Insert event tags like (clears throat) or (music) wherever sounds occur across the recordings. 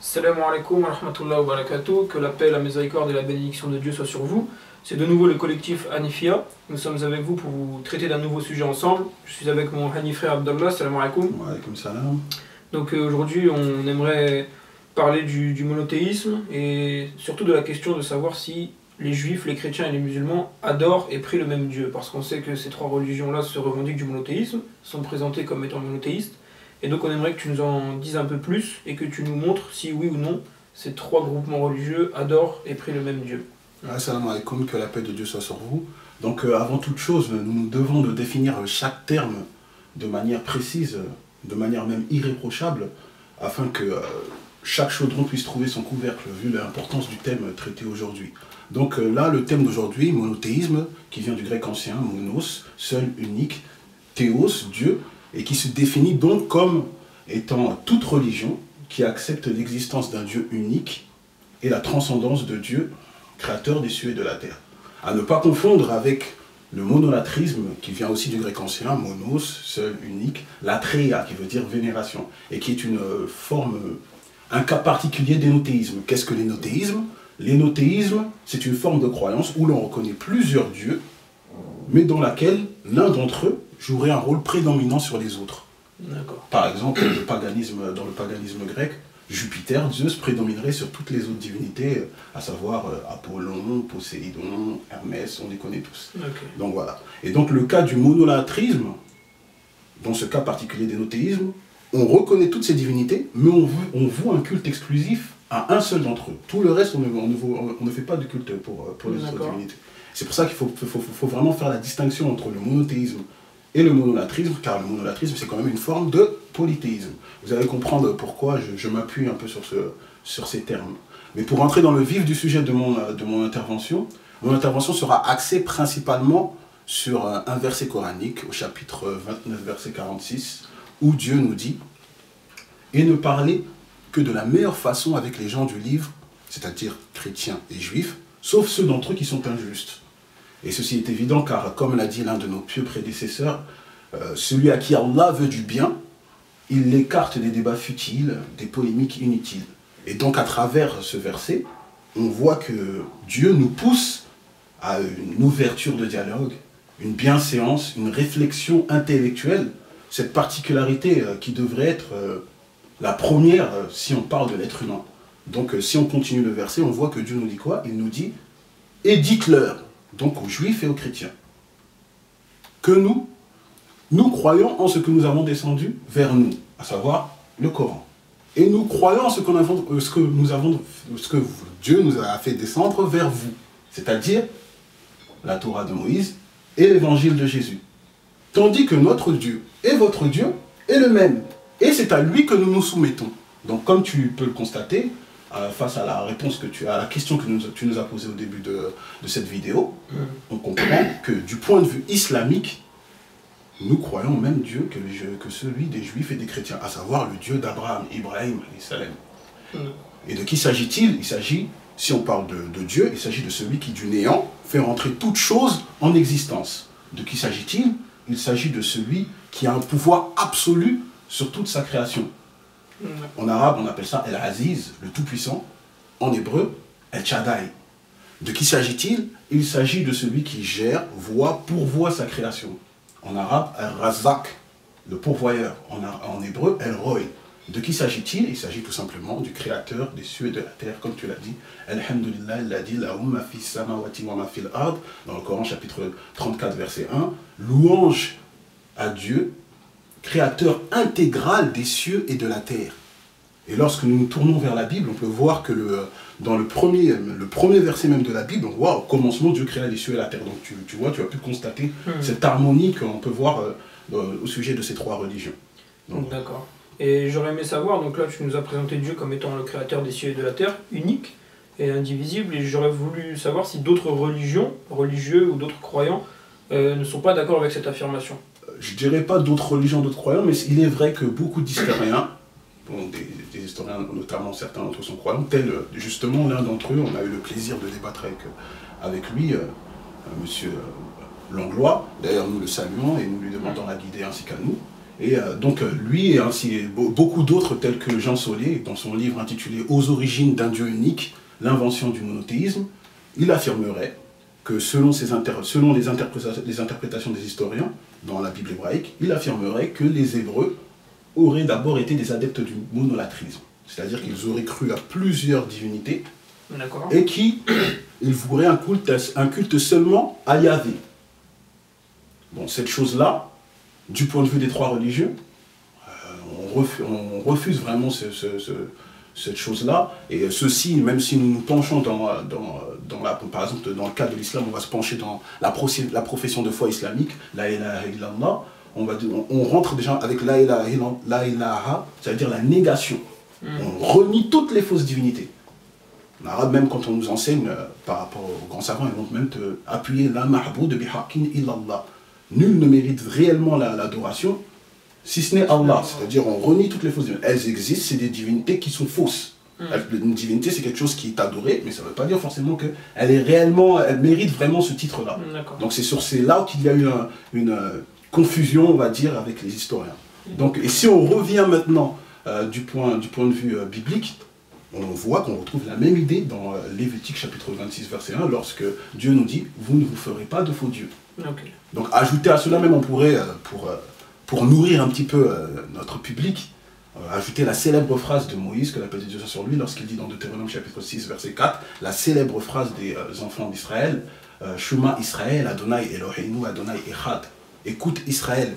Salam alaikum wa rahmatullahi wa barakatuh, que la paix, la miséricorde et la bénédiction de Dieu soient sur vous. C'est de nouveau le collectif Hanifia. Nous sommes avec vous pour vous traiter d'un nouveau sujet ensemble. Je suis avec mon Hanifré Abdallah, salam alaikum. Wa alaikum salam. Donc euh, aujourd'hui, on aimerait parler du, du monothéisme et surtout de la question de savoir si les juifs, les chrétiens et les musulmans adorent et prient le même Dieu. Parce qu'on sait que ces trois religions-là se revendiquent du monothéisme, sont présentées comme étant monothéistes. Et donc on aimerait que tu nous en dises un peu plus et que tu nous montres si oui ou non ces trois groupements religieux adorent et prient le même Dieu. Assalamu alaikum, que la paix de Dieu soit sur vous. Donc euh, avant toute chose, nous nous devons de définir chaque terme de manière précise, de manière même irréprochable, afin que euh, chaque chaudron puisse trouver son couvercle, vu l'importance du thème traité aujourd'hui. Donc euh, là, le thème d'aujourd'hui, monothéisme, qui vient du grec ancien, monos, seul, unique, théos, Dieu, et qui se définit donc comme étant toute religion qui accepte l'existence d'un Dieu unique et la transcendance de Dieu, créateur des cieux et de la terre. À ne pas confondre avec le monolatrisme, qui vient aussi du grec ancien, monos, seul, unique, latréa, qui veut dire vénération, et qui est une euh, forme, un cas particulier d'énothéisme. Qu'est-ce que l'énothéisme L'énothéisme, c'est une forme de croyance où l'on reconnaît plusieurs dieux, mais dans laquelle l'un d'entre eux jouerait un rôle prédominant sur les autres. Par exemple, le paganisme, dans le paganisme grec, Jupiter, Zeus, prédominerait sur toutes les autres divinités, euh, à savoir euh, Apollon, Poséidon, Hermès, on les connaît tous. Donc voilà. Et donc le cas du monolatrisme, dans ce cas particulier d'énothéisme, on reconnaît toutes ces divinités, mais on voue, on voue un culte exclusif à un seul d'entre eux. Tout le reste, on ne, on ne voue- on ne fait pas de culte pour, euh, pour les autres divinités. C'est pour ça qu'il faut- faut vraiment faire la distinction entre le monothéisme et le monolatrisme, car le monolatrisme, c'est quand même une forme de polythéisme. Vous allez comprendre pourquoi je, je m'appuie un peu sur, ce, sur ces termes. Mais pour entrer dans le vif du sujet de mon, de mon intervention, mon intervention sera axée principalement sur un verset coranique au chapitre 29, verset 46, où Dieu nous dit Et ne parlez que de la meilleure façon avec les gens du livre, c'est-à-dire chrétiens et juifs, sauf ceux d'entre eux qui sont injustes. Et ceci est évident car, comme l'a dit l'un de nos pieux prédécesseurs, euh, celui à qui Allah veut du bien, il l'écarte des débats futiles, des polémiques inutiles. Et donc à travers ce verset, on voit que Dieu nous pousse à une ouverture de dialogue, une bienséance, une réflexion intellectuelle, cette particularité euh, qui devrait être euh, la première si on parle de l'être humain. Donc si on continue le verset, on voit que Dieu nous dit quoi? Il nous dit « Et dites-leur » donc aux juifs et aux chrétiens, que nous, nous croyons en ce que nous avons descendu vers nous, à savoir le Coran. Et nous croyons en ce, euh, que nous avons, ce que Dieu nous a fait descendre vers vous, c'est-à-dire la Torah de Moïse et l'évangile de Jésus. Tandis que notre Dieu et votre Dieu est le même. Et c'est à lui que nous nous soumettons. Donc comme tu peux le constater, face à la réponse que tu as, à la question que nous- tu nous as posée au début de, de cette vidéo, on comprend que du point de vue islamique, nous croyons au même Dieu que, les Ju- que celui des Juifs et des chrétiens, à savoir le Dieu d'Abraham, Ibrahim et Salem. Et de qui s'agit-il? Il s'agit, si on parle de, de Dieu, il s'agit de celui qui du néant fait rentrer toute chose en existence. De qui s'agit-il? Il s'agit de celui qui a un pouvoir absolu sur toute sa création. En arabe, on appelle ça El Aziz, le Tout-Puissant. En hébreu, El Shaddai. De qui s'agit-il? Il s'agit de celui qui gère, voit, pourvoit sa création. En arabe, El Razak, le pourvoyeur. En, en hébreu, El Roy. De qui s'agit-il? Il s'agit tout simplement du créateur des cieux et de la terre, comme tu l'as dit. Alhamdulillah, il l'a dit, la wa ma fil dans le Coran chapitre 34, verset 1. Louange à Dieu, créateur intégral des cieux et de la terre. Et lorsque nous nous tournons vers la Bible, on peut voir que le, dans le premier, le premier verset même de la Bible, on voit au commencement Dieu créa les cieux et la terre. Donc tu, tu vois, tu as pu constater Mhm. cette harmonie qu'on peut voir euh, euh, au sujet de ces trois religions. D'accord. Et j'aurais aimé savoir, donc là tu nous as présenté Dieu comme étant le créateur des cieux et de la terre, unique et indivisible, et j'aurais voulu savoir si d'autres religions, religieux ou d'autres croyants, euh, ne sont pas d'accord avec cette affirmation. Je dirais pas d'autres religions, d'autres croyants, mais il est vrai que beaucoup d'historiens, des, historiens, notamment certains d'entre eux sont croyants, tel justement l'un d'entre eux, on a eu le plaisir de débattre avec, euh, lui, euh, euh, monsieur euh, Langlois, d'ailleurs nous le saluons et nous lui demandons la guider ainsi qu'à nous. Et donc lui et ainsi be- beaucoup d'autres tels que Jean Solé, dans son livre intitulé Aux origines d'un Dieu unique, l'invention du monothéisme, il affirmerait que selon, les interprétations des historiens dans la Bible hébraïque, il affirmerait que les Hébreux auraient d'abord été des adeptes du monolatrisme. C'est-à-dire qu'ils auraient cru à plusieurs divinités et qui (clears throat) ils voueraient un culte, un culte seulement à Yahvé. Bon, cette chose-là, du point de vue des trois religieux, euh, on, refuse, on refuse vraiment ce- ce- ce- cette chose-là. Et ceci, même si nous nous penchons dans, dans, dans la, par exemple, dans le cas de l'islam, on va se pencher dans la, la profession de foi islamique, la ilaha illallah, on, va, dire- on, on rentre déjà avec la ilaha, la ilaha, c'est-à-dire la négation. On renie toutes les fausses divinités. En arabe, même quand on nous enseigne euh, par rapport aux grands savants, ils vont même te appuyer la mahboud bihaqqin illallah. Nul ne mérite réellement la- l'adoration si ce n'est Allah. C'est-à-dire, on renie toutes les fausses divinités. Elles existent, c'est des divinités qui sont fausses. Elles- Une divinité, c'est quelque chose qui est adoré, mais ça ne veut pas dire forcément qu'elle est réellement, elle mérite vraiment ce titre-là. D'accord. Donc c'est sur ces là qu'il y a eu un- une euh, confusion, on va dire, avec les historiens. Donc, et si on revient maintenant euh, du, point, du point de vue euh, biblique, on voit qu'on retrouve la même idée dans euh, Lévitique chapitre 26 verset 1, lorsque Dieu nous dit « Vous ne vous ferez pas de faux dieux Ok. ». Donc ajouter à cela même, on pourrait, euh, pour, euh, pour nourrir un petit peu euh, notre public, euh, ajouter la célèbre phrase de Moïse, que la paix de Dieu soit sur lui, lorsqu'il dit dans Deutéronome chapitre 6 verset 4, la célèbre phrase des euh, enfants d'Israël, Shema Israël, Adonai Eloheinu, Adonai Echad. Écoute Israël,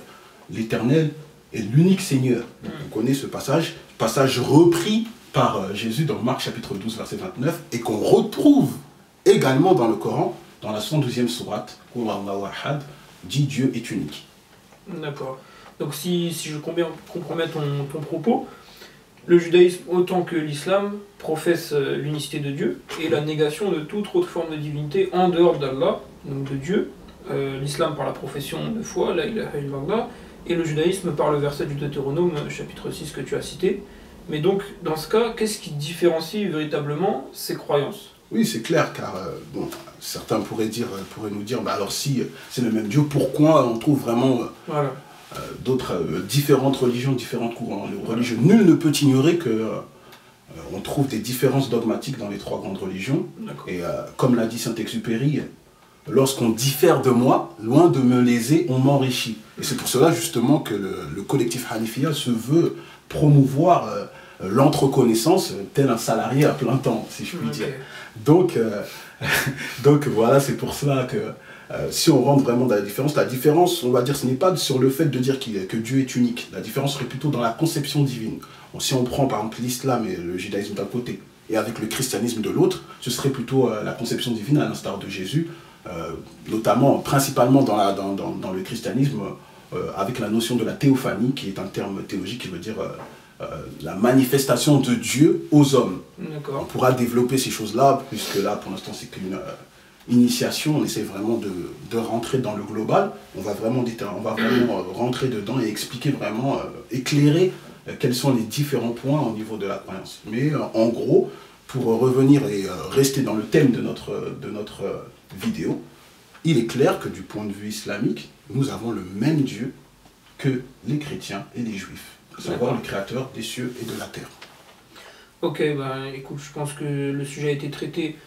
l'Éternel est l'unique Seigneur. On connaît ce passage, passage repris par Jésus dans Marc chapitre 12 verset 29 et qu'on retrouve également dans le Coran, dans la 112e sourate, Allahu Ahad, dit Dieu est unique. D'accord. Donc si, si je bien ton, ton propos, le judaïsme autant que l'islam professe euh, l'unicité de Dieu et la négation de toute autre forme de divinité en dehors d'Allah, donc de Dieu. Euh, l'islam par la profession de foi, la ilaha illallah, et le judaïsme par le verset du Deutéronome, euh, chapitre 6 que tu as cité. Mais donc, dans ce cas, qu'est-ce qui différencie véritablement ces croyances? Oui, c'est clair, car euh, bon, certains pourraient, dire, pourraient nous dire, bah alors si c'est le même Dieu, pourquoi on trouve vraiment euh, Voilà. Euh, d'autres euh, différentes religions, différentes courants religieux Nul ne peut ignorer que euh, on trouve des différences dogmatiques dans les trois grandes religions. Et euh, comme l'a dit Saint-Exupéry, lorsqu'on diffère de moi, loin de me léser, on m'enrichit. Et c'est pour cela justement que le, le collectif Hanifia se veut promouvoir euh, l'entreconnaissance euh, tel un salarié à plein temps, si je puis dire. Donc, (laughs) donc voilà, c'est pour cela que euh, si on rentre vraiment dans la différence, la différence, on va dire, ce n'est pas sur le fait de dire que Dieu est unique. La différence serait plutôt dans la conception divine. Bon, si on prend par exemple l'islam et le judaïsme d'un côté, et avec le christianisme de l'autre, ce serait plutôt euh, la conception divine à l'instar de Jésus, euh, notamment, principalement dans, la, dans, dans- dans le christianisme, avec la notion de la théophanie, qui est un terme théologique qui veut dire la manifestation de Dieu aux hommes. On pourra développer ces choses-là, puisque là, pour l'instant, c'est qu'une initiation. On essaie vraiment de, de rentrer dans le global. On va vraiment, on va vraiment euh, rentrer dedans et expliquer vraiment, euh, éclairer euh, quels sont les différents points au niveau de la croyance. Mais en gros, pour revenir et rester dans le thème de notre, de notre vidéo, il est clair que du point de vue islamique, nous avons le même Dieu que les chrétiens et les juifs, à savoir le créateur des cieux et de la terre. Ok, ben écoute, je pense que le sujet a été traité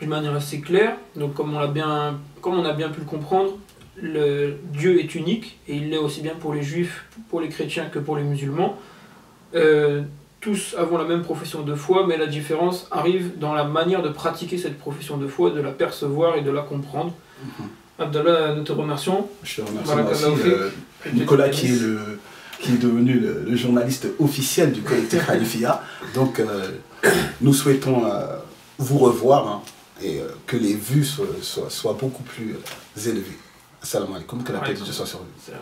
d'une manière assez claire. Donc comme on l'a bien, comme on a bien pu le comprendre, le Dieu est unique et il l'est aussi bien pour les juifs, pour les chrétiens que pour les musulmans. Euh, tous avons la même profession de foi, mais la différence arrive dans la manière de pratiquer cette profession de foi, de la percevoir et de la comprendre. Abdallah, nous te remercions. Je te remercie aussi, euh, Nicolas qui est, le, qui est devenu le, le journaliste officiel du collectif (laughs) Hanifia. Donc euh, nous souhaitons euh, vous revoir hein, et euh, que les vues soient, soient, beaucoup plus euh, élevées. Assalamu alaikum, que la paix de Dieu soit sur vous. Salam.